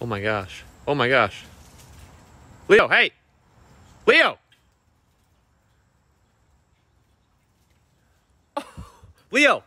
Oh my gosh. Oh my gosh. Leo, hey! Leo! Leo!